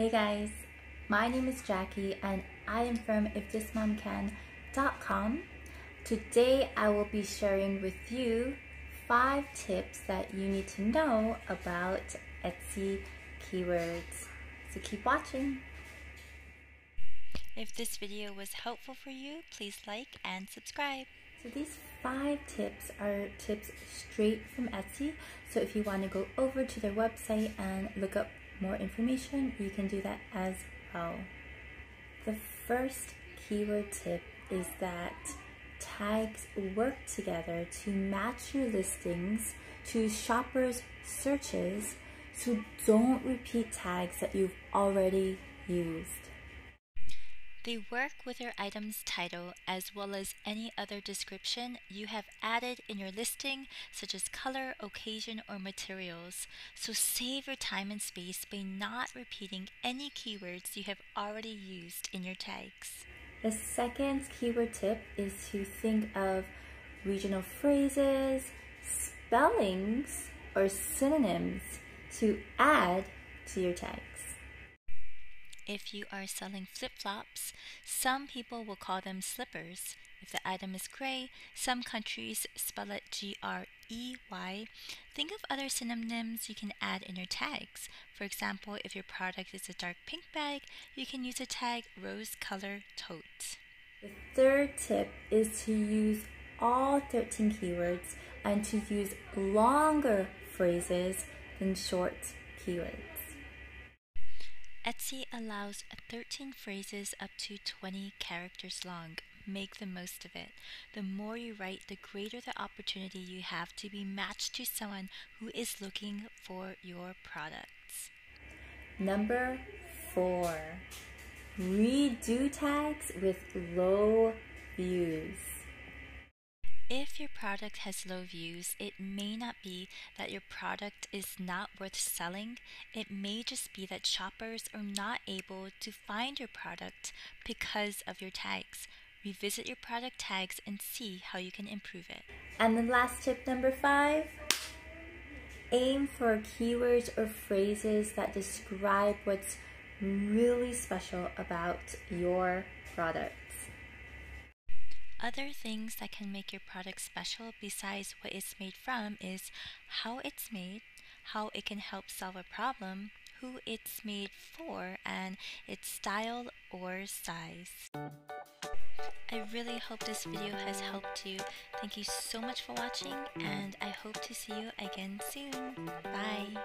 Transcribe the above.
Hey guys, my name is Jackie and I am from ifthismomcan.com. Today I will be sharing with you five tips that you need to know about Etsy keywords. So keep watching. If this video was helpful for you, please like and subscribe. So these five tips are tips straight from Etsy. So if you want to go over to their website and look up more information, you can do that as well. The first keyword tip is that tags work together to match your listings to shoppers' searches, so don't repeat tags that you've already used. They work with your item's title as well as any other description you have added in your listing, such as color, occasion, or materials. So save your time and space by not repeating any keywords you have already used in your tags. The second keyword tip is to think of regional phrases, spellings, or synonyms to add to your tags. If you are selling flip flops, some people will call them slippers. If the item is gray, some countries spell it G R E Y. Think of other synonyms you can add in your tags. For example, if your product is a dark pink bag, you can use the tag rose color tote. The third tip is to use all 13 keywords and to use longer phrases than short keywords. Etsy allows 13 phrases up to 20 characters long. Make the most of it. The more you write, the greater the opportunity you have to be matched to someone who is looking for your products. Number four, redo tags with low views. If your product has low views, it may not be that your product is not worth selling. It may just be that shoppers are not able to find your product because of your tags. Revisit your product tags and see how you can improve it. And the last tip number five aim for keywords or phrases that describe what's really special about your product. Other things that can make your product special besides what it's made from is how it's made, how it can help solve a problem, who it's made for, and its style or size. I really hope this video has helped you. Thank you so much for watching and I hope to see you again soon. Bye!